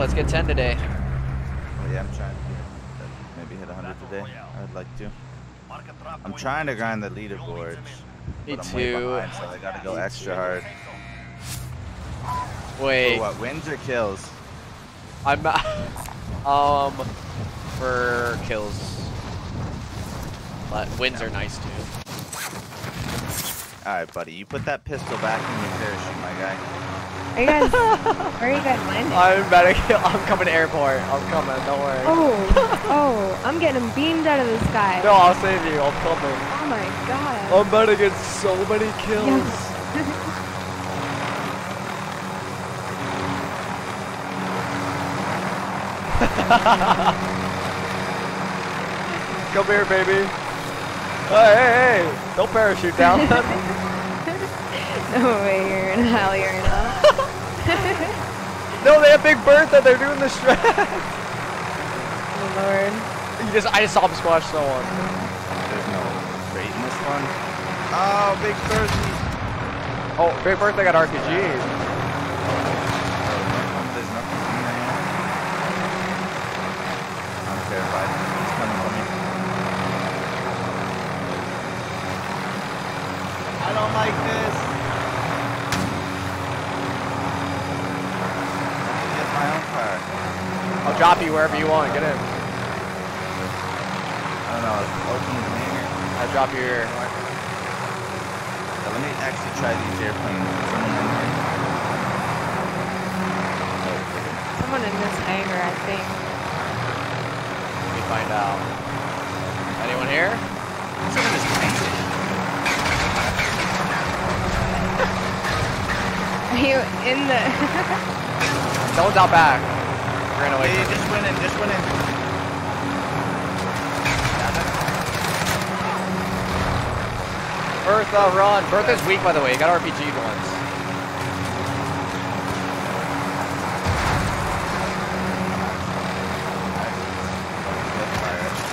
let's get 10 today. Oh, yeah, I'm trying to get, maybe hit 100 today. I'd like to. I'm trying to grind the leaderboards. Me but I'm way too. behind, so I gotta go extra hard. Wait, For what, wins or kills? I'm um for kills, but wins are nice too. Alright, buddy, you put that pistol back in your parachute, my guy. Are you guys? where are you guys landing? I'm better. I'm coming to airport. I'm coming. Don't worry. Oh, oh, I'm getting beamed out of the sky. No, I'll save you. I'm coming. Oh my god. I'm about to get so many kills. Come here, baby. Hey, hey, hey! Don't parachute down. no way you're in hell, you're not. no, they have Big Bertha. They're doing the stretch. oh lord. You just, I just saw him squash someone. There's no rate in this one. Oh, big Thursday. Oh, Big Bertha got RPG. There's nothing in there. I'm terrified. He's coming for me. I don't like this. Get my own car. I'll drop you wherever you want. Get in. I don't know. Open the hangar. I'll drop you here. So let me actually try these airplanes. Someone in here. Someone in this hangar, I think. Let me find out. Anyone here? Someone is painted. Are you in the? Someone's out back. Ran away. Hey, from just went in. Just went in. Bertha, run. Bertha's weak, by the way. He got RPG'd once.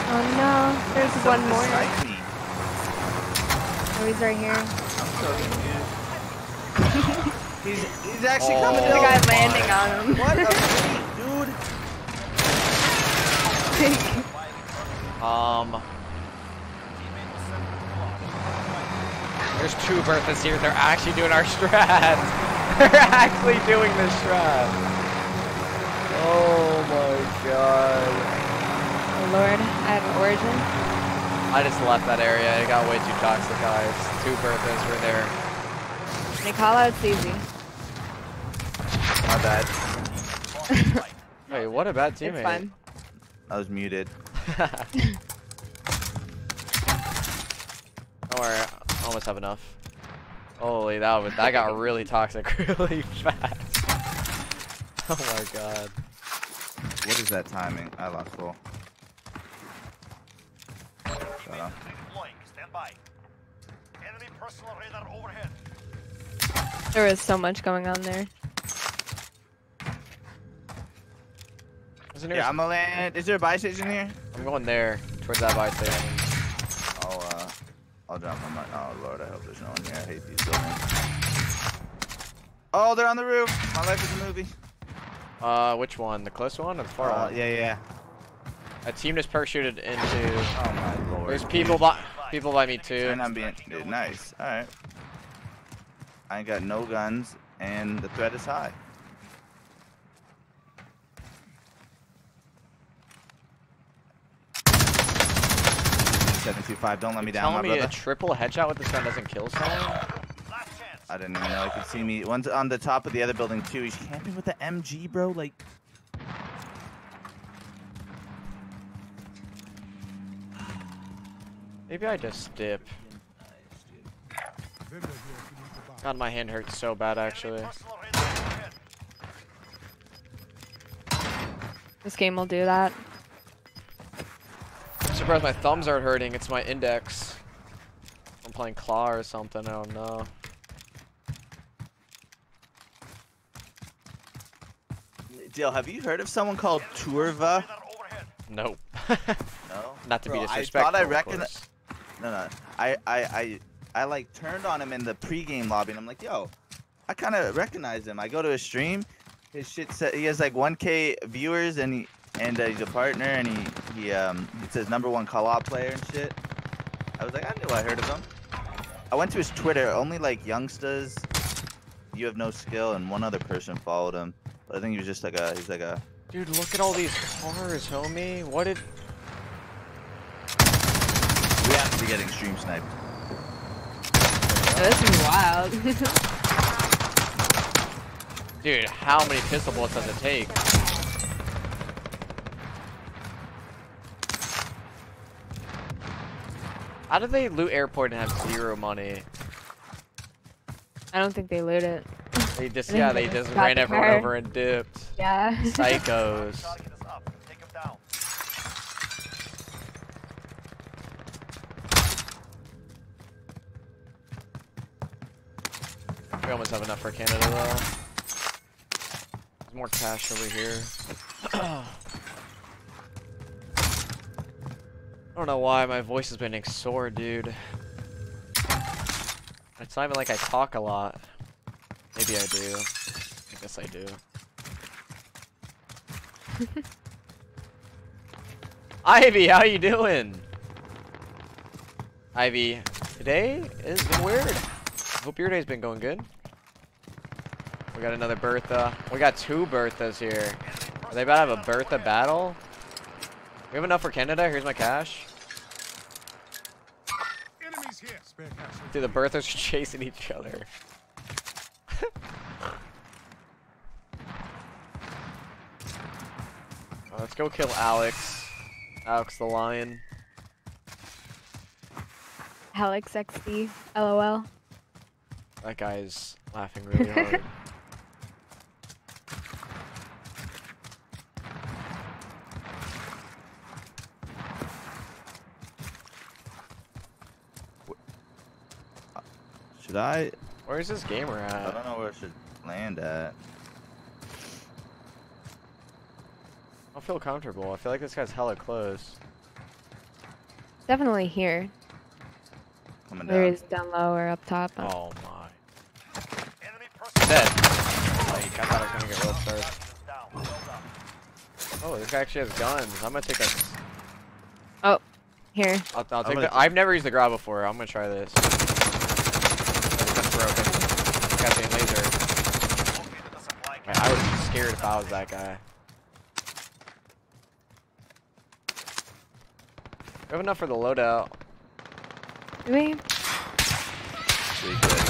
Oh no, there's one more. Oh, he's right here. I'm so confused. he's he's actually Oh. coming The down. guy landing on him. What a freak, dude. Um. There's two Berthas here. They're actually doing our strats. They're actually doing the strat. Oh my god. Oh lord, I have an origin. I just left that area. It got way too toxic, guys. Two Berthas were there. They call outs easy. My bad. Wait, what a bad It's teammate. fine. I was muted. Don't worry, I almost have enough. Holy, that was, that got really toxic really fast. Oh my god. What is that timing? I lost full. Shut up. Stand by. Enemy personal radar overhead. There was so much going on there. Isn't there Yeah, I'm gonna land. Is there a buy station here? I'm going there, towards that buy station. I'll uh, I'll drop on my. Oh lord, I hope there's no one here. I hate these buildings. Oh, they're on the roof. My life is a movie. Uh, which one? The close one or the far Uh, one? yeah, yeah. A team just parachuted into. Oh my lord. There's people by people by me too. And I'm being dude, nice. All right. I ain't got no guns, and the threat is high. Seven two five. Don't let me down, my Telling me a triple headshot with this gun doesn't kill someone? I didn't even know he could see me. One's on the top of the other building too. He's camping with the MG, bro. Like, Maybe I just dip. God, my hand hurts so bad actually. Personal radar overhead. This game will do that. I'm surprised my thumbs aren't hurting. It's my index. I'm playing claw or something. I don't know. Jill, have you heard of someone called Turva? Nope. No. Not to be Bro, disrespectful. I thought I of recogni- course. No, no. I, I, I, I like turned on him in the pregame lobby, and I'm like, yo, I kind of recognize him. I go to his stream. his shit said he has like 1k viewers and he and uh, he's a partner and he he um it says number one co-op player and shit. I was like, I knew I heard of him. I went to his Twitter. Only like youngsters. You have no skill, and one other person followed him. But I think he was just like a he's like a Dude, look at all these cars, homie. What did... we have to be getting stream sniped. This is wild. Dude, how many pistol bullets does it take? How do they loot airport and have zero money? I don't think they loot it. They just, yeah, they just ran everyone over and dipped. Yeah. Psychos. Target is up. Take him down. We almost have enough for Canada though. There's more cash over here. I don't know why my voice has been getting sore, dude. It's not even like I talk a lot. Maybe I do. I guess I do. Ivy, how you doing? Ivy, today has been weird. Hope your day's been going good. We got another Bertha. We got two Berthas here. Are they about to have a Bertha battle? We have enough for Canada. Here's my cash. Enemies here. Spare cash. Dude, the Berthas are chasing each other. Uh, let's go kill Alex. Alex the lion. Alex XD. LOL. That guy's laughing really hard. I? Where's this gamer at? I don't know where I should land at. I don't feel comfortable. I feel like this guy's hella close. Definitely here. Coming Whether down. it's down low or up top. Oh my. Dead. Like, I thought I was gonna get real first. Down. Well done. Oh, this guy actually has guns. I'm gonna take that. Oh, here. I'll, I'll I'm take the. I've never used the grab before. I'm gonna try this. That's broken. Got the laser. Located the supply Man, I would be scared if I was that guy. We have enough for the loadout. Do we? Pretty good.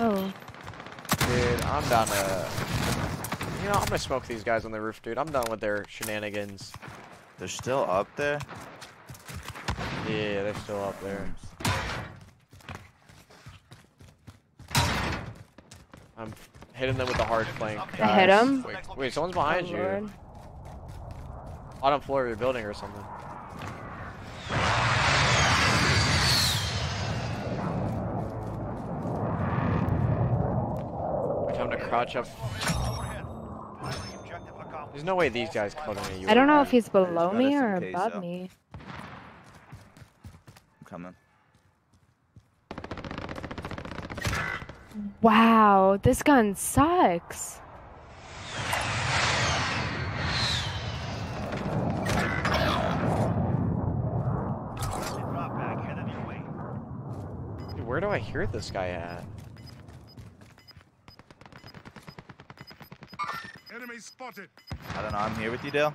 Oh. Dude, I'm down to. Uh, you know, I'm gonna smoke these guys on the roof, dude. I'm done with their shenanigans. They're still up there. Yeah, they're still up there. I'm hitting them with the hard flank. I hit guys. 'em? Wait, wait, someone's behind Oh, you. Lord. Bottom floor of your building or something. Wait, time to crouch up. overhead. Primary objective accomplished. There's no way these guys caught me. I don't know if he's below me or above me. I'm coming. Wow, this gun sucks. Drop back headed your way. Dude, where do I hear this guy at? Enemy spotted. I don't know. I'm here with you, Dale.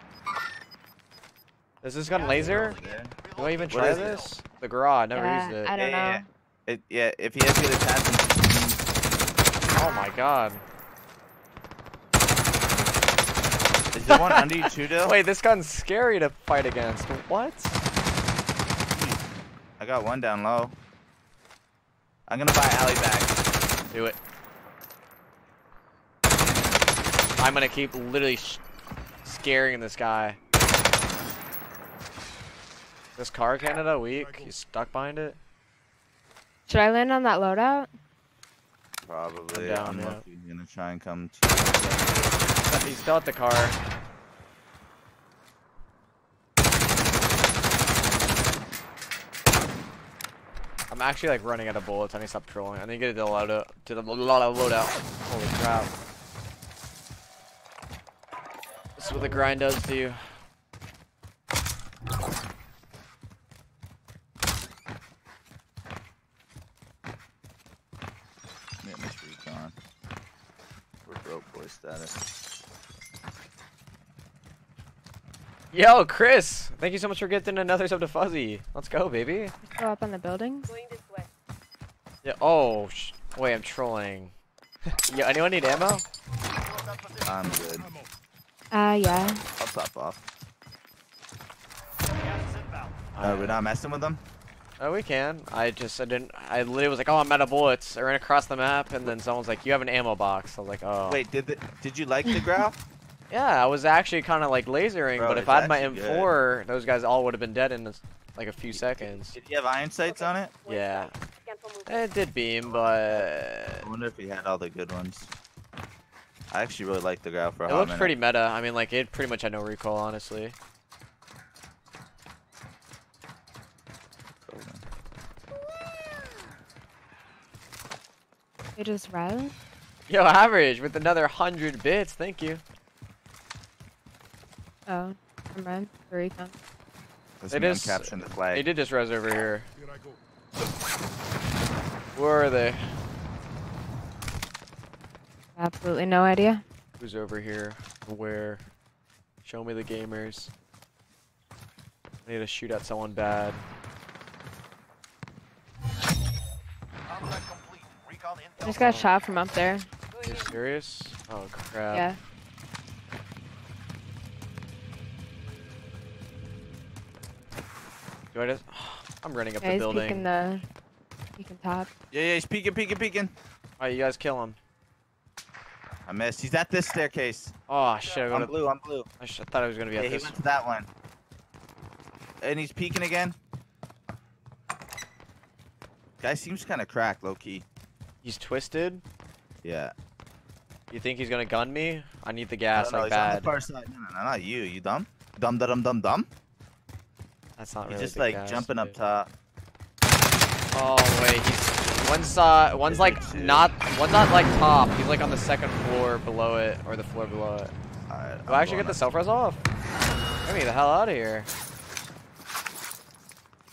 Does this gun laser? Yeah. Do I even try is it? this? The garage, never yeah, used it. I don't Yeah, yeah, know. It, yeah, if he has good attachments. Oh my god. Is there one under you too, Dale? Wait, this gun's scary to fight against. What? I got one down low. I'm gonna buy alley back. Do it. I'm gonna keep literally sh scaring this guy. This car Canada weak. He's stuck behind it. Should I land on that loadout? Probably. I'm down, He's gonna try and come. He's still at the car. I'm actually like running out of bullets. I need to stop trolling. I need to get a loadout. To the loadout. Holy crap. This is what the grind does to you. Yo, Chris! Thank you so much for getting another sub to Fuzzy. Let's go, baby. Go up on the buildings. Yeah. Oh, sh wait, I'm trolling. Yo, anyone need ammo? I'm good. Uh, yeah. I'll top off. Gas is inbound. Uh, we're not messing with them. Oh, we can. I just, I didn't, I literally was like, oh, I'm out of bullets. I ran across the map, and then someone's like, you have an ammo box. I was like, oh. Wait, did the, did you like the Grau? Yeah, I was actually kind of like lasering, Bro, but if I had my M4, those guys all would have been dead in this, like a few seconds. Did you have iron sights on it? Yeah. Eh, it did beam, but I wonder if he had all the good ones. I actually really like the Grau for a it hot looked minute. pretty meta. I mean, like, it pretty much had no recoil, honestly. They just res. Yo, average with another 100 bits. Thank you. Oh, never mind. The recon. That's It me, I'm is- capturing the They flag. did just res over here. Where are they? Absolutely no idea. Who's over here? Where? Show me the gamers. I need to shoot at someone bad. Contract complete. Recon. Just got shot from up there. Are you serious? Oh crap. Yeah. Do I just? I'm running up Yeah, the he's building. peeking the peeking top. Yeah, yeah, he's peeking, peeking, peeking. Alright, you guys kill him. I missed. He's at this staircase. Oh shit! I, I'm would've- blue, I'm blue. I, sh- I thought I was gonna be Yeah, at he went to that one. And he's peeking again. Guy seems kind of cracked, low key. He's twisted. Yeah. You think he's gonna gun me? I need the I gas don't know, like he's on the bad. far side. No, no, no, not you. You dumb? Dumb, dumb, dum, dum. That's not He's really just like jumping up top. Oh wait, he's one's uh one's like not one's not like top. He's like on the second floor below it or the floor below it. Alright, Do I actually get the self res off? Get me the hell out of here.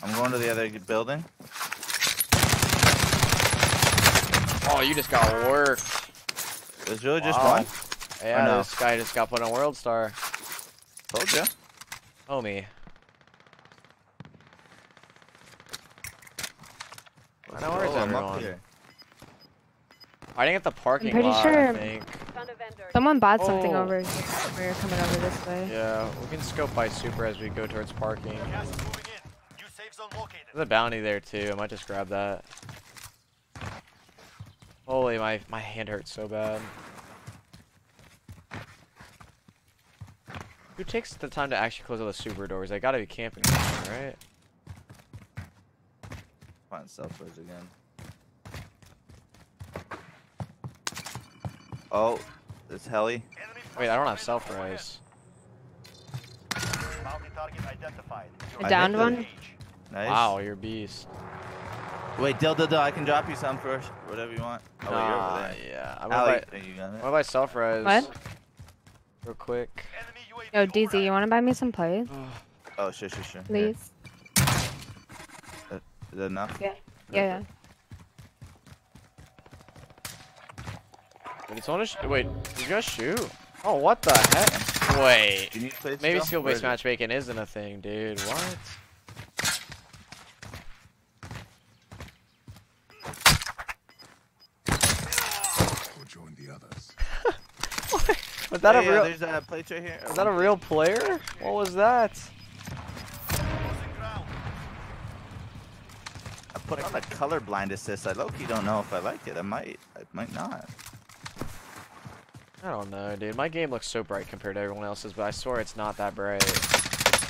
I'm going to the other building. Oh, you just got worked. There's really just one. Yeah, no? this guy just got put on World Star. Told you. Homie. I know where's Oh, I'm up everyone. here. Hiding at the parking pretty lot, sure- I think. Someone bought something Oh. over here when you're coming over this way. Yeah, we can scope by super as we go towards parking. Gas is moving in. New safe zone located. There's a bounty there too. I might just grab that. Holy, my my hand hurts so bad. Who takes the time to actually close all the super doors? They gotta be camping, somewhere, right? Find self-res again. Oh, it's heli. Wait, I don't have personnel self overhead. res. Bounty target identified. I downed one. Nice. Wow, you're a beast. Wait, Dill, Dill, Dill, I can drop you some first. Whatever you want. Oh, wait, you're over there. yeah. I'm Ali, gonna buy, there you got it. what about self res? What? Real quick. Enemy UAV Yo, DZ, you want to buy me some plays, Oh, sure, sure, sure. Here. please? Is that enough? Yeah. Yeah, yeah. Wait, did someone just, wait, you guys shoot? Oh, what the heck? Wait. Do you need plates Maybe skill-based matchmaking isn't a thing, dude. What? join the others. Was that Yeah, a yeah. There's uh, plates right here. Is that a real player? What was that? I put on the colorblind assist. I low-key don't know if I like it. I might. I might not. I don't know, dude. My game looks so bright compared to everyone else's, but I swear it's not that bright.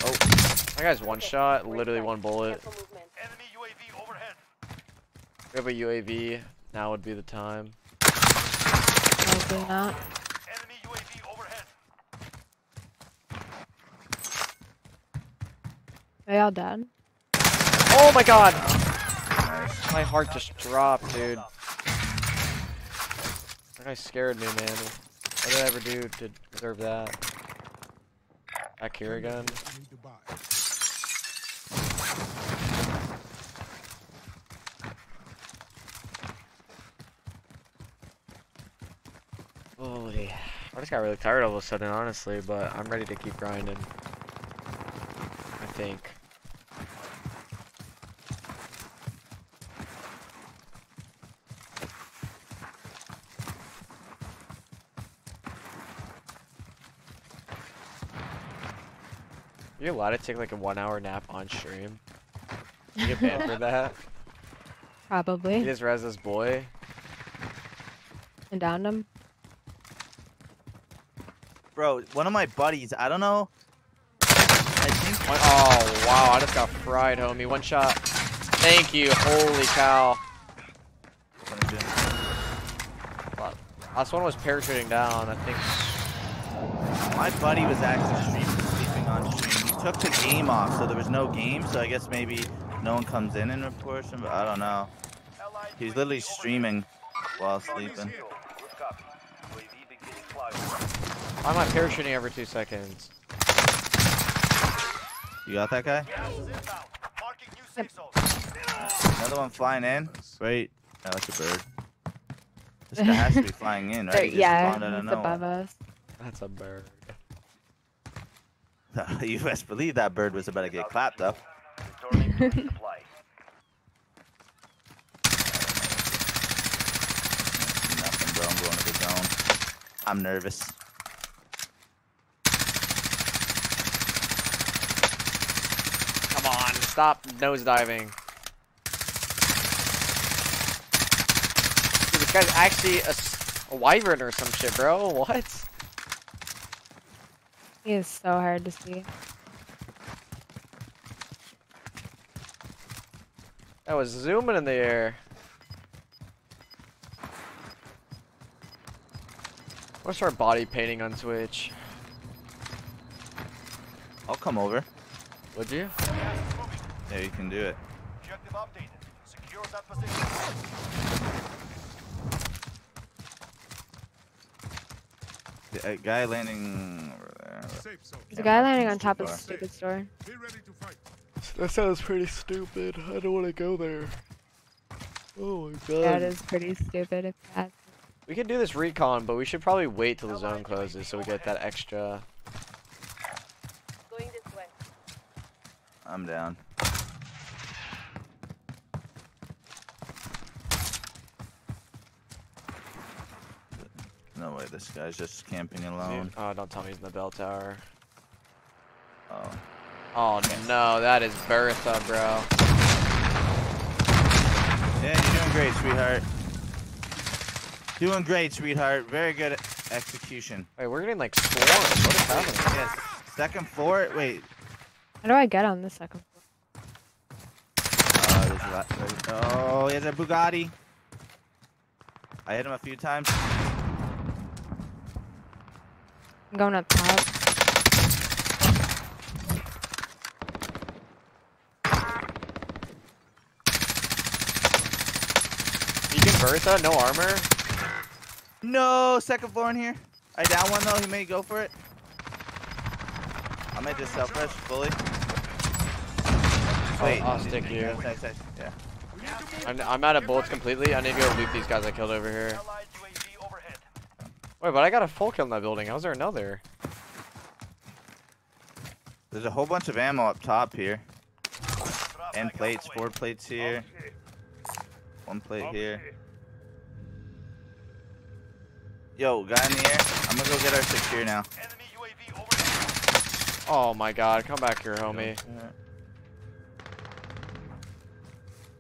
Oh, that guy's one shot, literally one bullet. Enemy UAV overhead. We have a UAV. Now would be the time. Probably not. Enemy UAV overhead. They all dead. Oh my god! My heart just dropped, dude. That guy scared me, man. What did I ever do to deserve that? Back here again. Holy. I just got really tired all of a sudden, honestly, but I'm ready to keep grinding. I think. You allowed to take like a one hour nap on stream? You get banned for that? Probably. He just res this boy. And downed him. Bro, one of my buddies, I don't know. I think One, oh wow, I just got fried, homie. One shot. Thank you. Holy cow. Last one was parachuting down. I think. my buddy was actually streaming, sleeping on stream. He took the game off, so there was no game. So I guess maybe no one comes in and reports him, but I don't know. He's literally streaming while sleeping. zero. Good copy. UAV beginning flyover. Why am I parachuting every two seconds? You got that guy? Gas is inbound. Marking new safe zone. Another one flying in. Great. I like a bird. This guy has to be flying in, right? There- yeah, spawned out of he's above us. That's a bird. you best believe that bird was about to get clapped up. Nothing, bro. I'm going to the zone. I'm nervous. Come on, stop nosediving. Dude, this guy's actually a wyvern or some shit, bro. What? He is so hard to see. That was zooming in the air. What's our body painting on Twitch. I'll come over. Would you? Gas is moving. Yeah, you can do it. Objective updated. Secure that position. The uh, guy landing There's a guy landing on top of the stupid store. Be ready to fight. That sounds pretty stupid. I don't want to go there. Oh my god. That is pretty stupid if that. We could do this recon, but we should probably wait till the zone closes so we get that extra. Going this way. I'm down. No way, this guy's just camping alone. Oh, don't tell me he's in the bell tower. Oh. Oh no, that is Bertha, bro. Yeah, you're doing great, sweetheart. Doing great, sweetheart. Very good execution. Wait, we're getting like swarmed. What is happening? Yes. Second floor. Wait. How do I get on the second floor? Uh, there's a lot. Oh, he has a Bugatti. I hit him a few times. I'm going up top. You can Bertha, no armor. No, second floor in here. I down one though. He may go for it. I may just self rush fully. Oh, Wait. I'll stick you. Nice, nice, nice. Yeah. I'm, I'm out of bullets completely. I need to go loot these guys I killed over here. Allied UAV overhead. Wait, but I got a full kill in that building. How's there another? There's a whole bunch of ammo up top here. And plates, four plates here. One plate here. Yo, guy in the air. I'm gonna go get our secure now. Enemy UAV overhead. Oh my god, come back here, homie.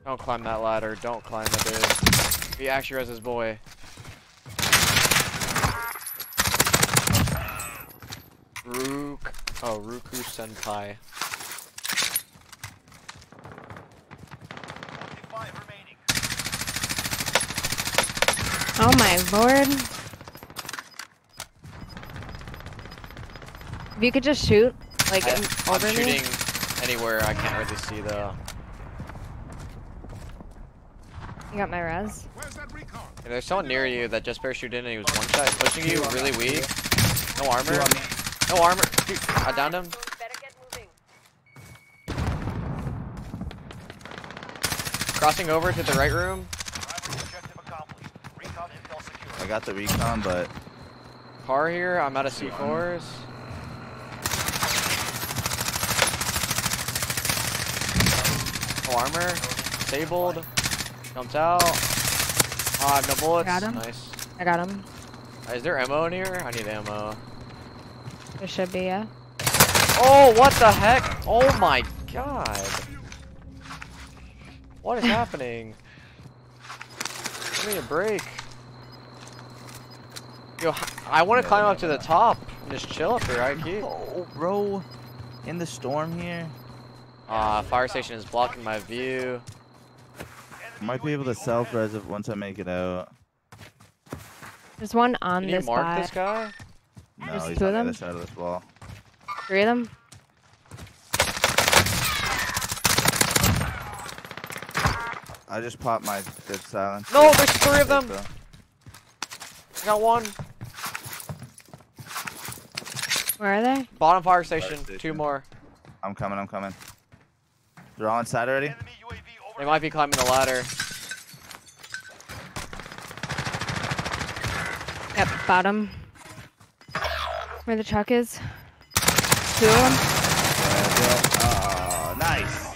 Don't climb that ladder. Don't climb it, dude. He actually has his boy. Rook. Oh, Ruku Senpai. Oh my lord. If you could just shoot, like, I, in- I'm me. shooting anywhere I can't really see though. You got my res. Where's that recon? If there's someone near you that just parachuted in and he was one shot pushing you, really weak. No Two armor. On me. No armor. Dude, I downed him. Better get moving. Crossing over to the right room. Primary objective accomplished. Recon intel secure. I got the recon, but Car here. I'm out of C4s. No armor. Disabled. Jumped out. Oh, I have no bullets. Got him. Nice. I got him. Is there ammo in here? I need ammo. There should be, yeah. Oh, what the heck? Oh my god. What is happening? Give me a break. Yo, h- I want to Yeah, climb no, up to the top and just chill up here, right, Keith? oh, bro, in the storm here, Ah, fire station is blocking my view. Might be able to self res once I make it out. There's one on Can you this mark side. this guy? No, There's he's two on of the them? other side of this wall. Three of them. I just popped my dead silence. No, there's three of them. I got one. Where are they? Bottom fire station. Two station. more. I'm coming. I'm coming. They're all inside already. They might be climbing the ladder. Yep, bottom. Where the truck is. Two of them. Yeah, yeah. Oh, nice.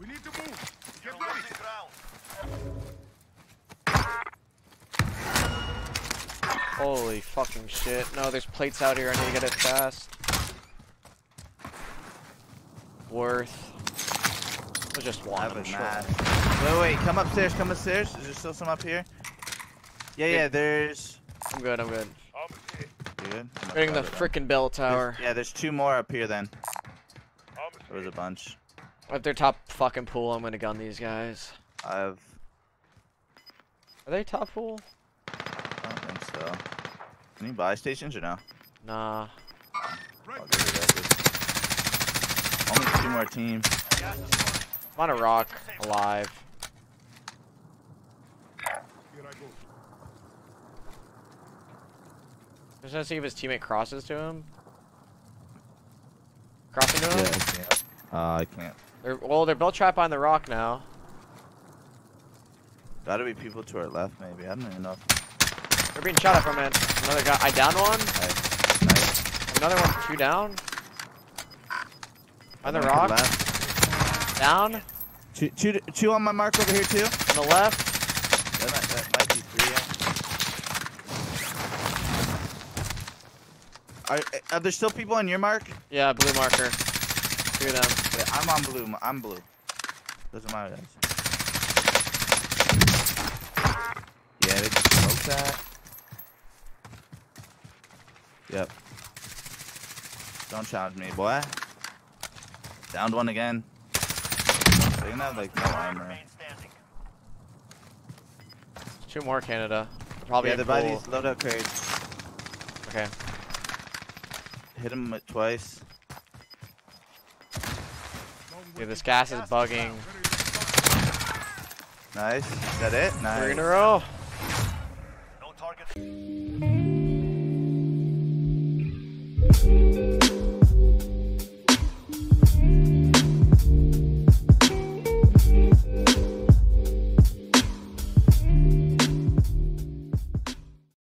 We need to move. You're Get ready. Holy fucking shit. No, there's plates out here. I need to get it fast. Worth. There's just one. Have I'm a sure. mask. Wait, wait. Come upstairs. Come upstairs. Is there still some up here? Yeah, yeah. There's. I'm good, I'm good. Good? I'm the gonna cover them. frickin' bell There's- tower. Yeah, there's two more up here then. There was a bunch. At they're top fucking pool, I'm gonna gun these guys. I have. Are they top pool? I don't think so. Any buy stations or no? Nah. I'll get it after. Only two more teams. I'm on a rock, alive. Here I go. Just gonna see if his teammate crosses to him. Crossing to Yeah, him? I can't. Uh, I can't. They're, well, they're both trapped on the rock now. Gotta be people to our left, maybe. I don't even know. They're being shot at from it. Another guy. I down one. Nice. Nice. Another one. Two down. On the rock. left. Down. Two, two, two on my mark over here too. On the left. That might, that might be three. yeah. Are, are there still people on your mark? Yeah, blue marker. Two of them. Yeah, I'm on blue. I'm blue. Doesn't matter. Guys. Yeah, they just smoked that. Yep. Don't challenge me, boy. Downed one again. They can have like no armor. Two more Canada. Probably yeah, they're by these loadout crates. Okay. Hit him twice. Yeah, this gas is bugging. Nice. Is that it? Nice. Three in a row.